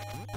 Huh?